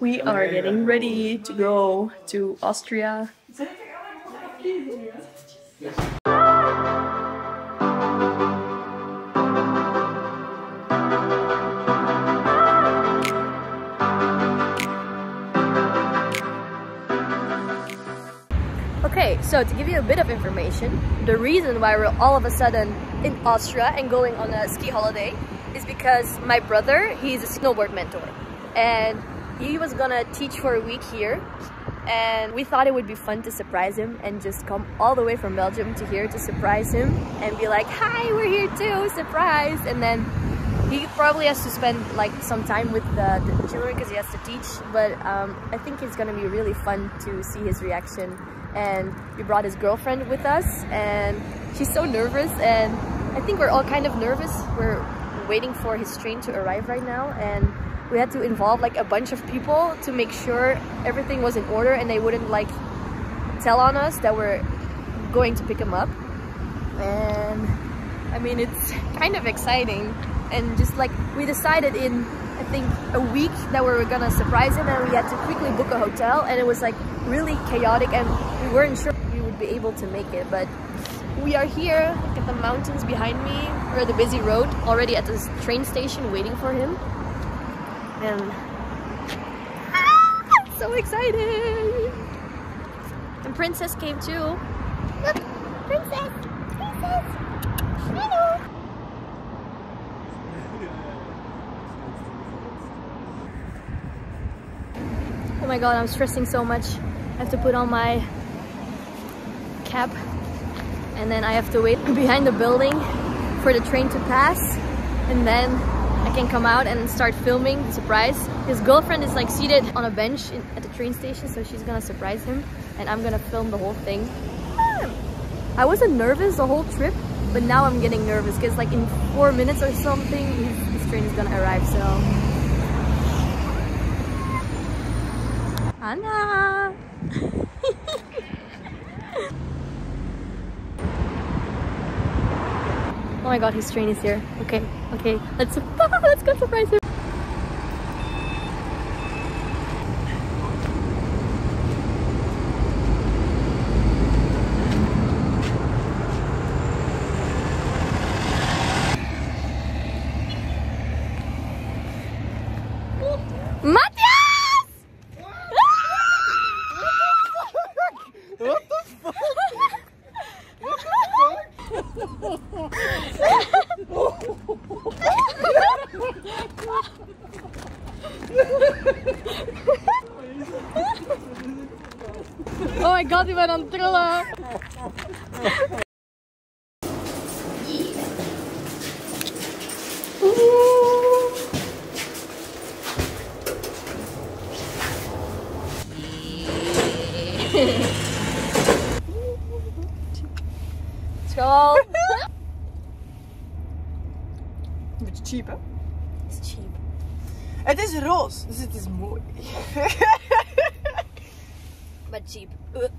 We are getting ready to go to Austria. Okay, so to give you a bit of information, the reason why we're all of a sudden in Austria and going on a ski holiday is because my brother, he's a snowboard mentor and he was gonna teach for a week here and we thought it would be fun to surprise him and just come all the way from Belgium to here to surprise him and be like, hi, we're here too, surprise! And then he probably has to spend like some time with the, the children because he has to teach, but um, I think it's gonna be really fun to see his reaction and we brought his girlfriend with us and she's so nervous and I think we're all kind of nervous. We're waiting for his train to arrive right now and we had to involve like a bunch of people to make sure everything was in order and they wouldn't like tell on us that we're going to pick him up. And I mean it's kind of exciting. And just like we decided in I think a week that we were gonna surprise him and we had to quickly book a hotel and it was like really chaotic and we weren't sure we would be able to make it but we are here. Look at the mountains behind me. At the busy road already at this train station waiting for him and ah, so excited. And princess came too. Look princess princess hello oh my god i'm stressing so much. I have to put on my cap. And then I have to wait behind the building for the train to pass. And then I can come out and start filming the surprise. His girlfriend is like seated on a bench in, at the train station so she's gonna surprise him and I'm gonna film the whole thing. I wasn't nervous the whole trip but now I'm getting nervous because like in four minutes or something his, his train is gonna arrive so Anna Oh my god, his train is here. Okay, okay, let's let's go surprise him. Oh my god, die waren aan het trillen. School. Een beetje cheap, hè? It's cheap. Het is roos, dus het is mooi. But cheap. Ugh.